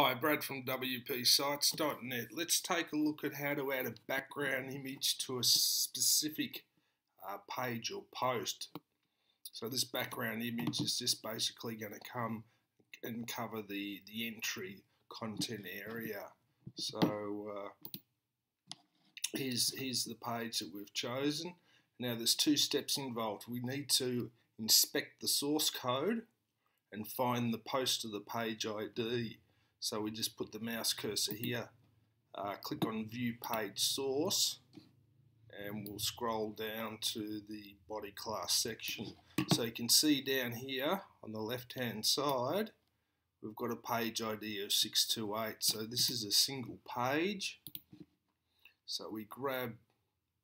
Hi, Brad from WPSites.net. Let's take a look at how to add a background image to a specific uh, page or post. So this background image is just basically going to come and cover the, the entry content area. So uh, here's, here's the page that we've chosen. Now there's two steps involved. We need to inspect the source code and find the post of the page ID. So we just put the mouse cursor here, uh, click on view page source, and we'll scroll down to the body class section. So you can see down here on the left hand side, we've got a page ID of 628. So this is a single page. So we grab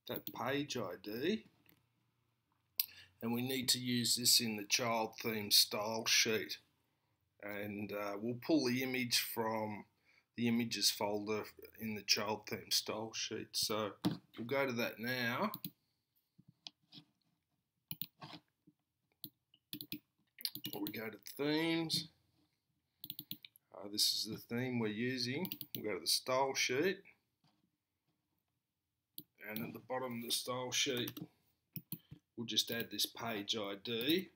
that page ID and we need to use this in the child theme style sheet and uh, we'll pull the image from the images folder in the child theme style sheet. So we'll go to that now. we go to themes. Uh, this is the theme we're using. We'll go to the style sheet. And at the bottom of the style sheet, we'll just add this page ID.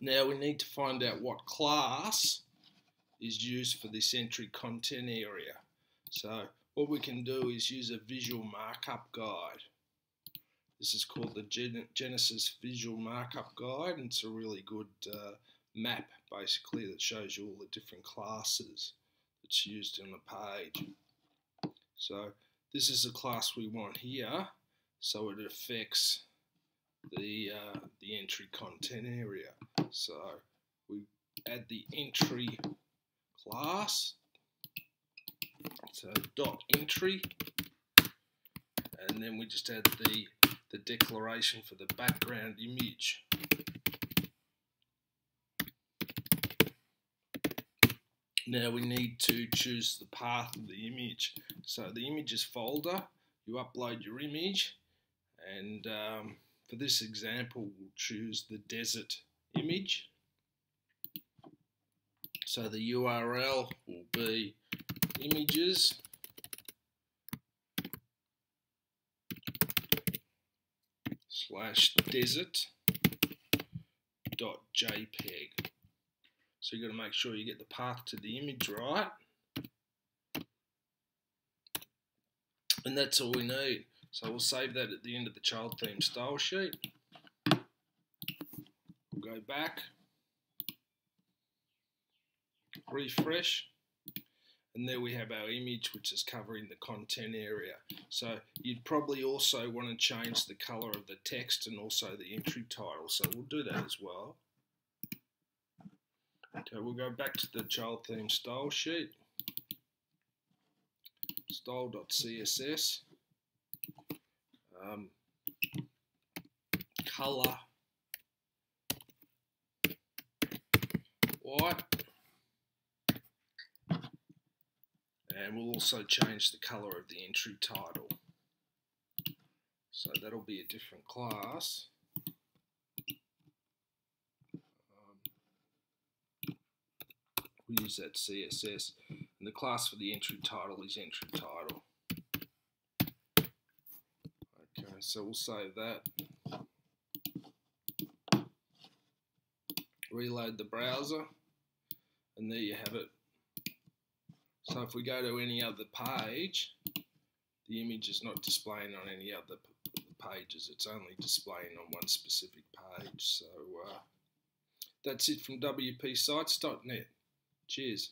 Now we need to find out what class is used for this entry content area. So what we can do is use a visual markup guide. This is called the Genesis Visual Markup Guide and it's a really good uh, map basically that shows you all the different classes that's used on the page. So this is the class we want here so it affects the uh, the entry content area. So we add the entry class. So dot entry, and then we just add the the declaration for the background image. Now we need to choose the path of the image. So the images folder, you upload your image and um, for this example, we'll choose the desert image. So the URL will be images slash desert dot jpeg. So you've got to make sure you get the path to the image right. And that's all we need. So we'll save that at the end of the child theme style sheet. We'll go back, refresh, and there we have our image which is covering the content area. So you'd probably also want to change the color of the text and also the entry title. So we'll do that as well. Okay, we'll go back to the child theme style sheet, style.css um, color white and we'll also change the color of the entry title. So that'll be a different class. Um, we use that CSS and the class for the entry title is entry title. Okay, so we'll save that. Reload the browser, and there you have it. So if we go to any other page, the image is not displaying on any other pages. It's only displaying on one specific page. So uh, that's it from WPSites.net. Cheers.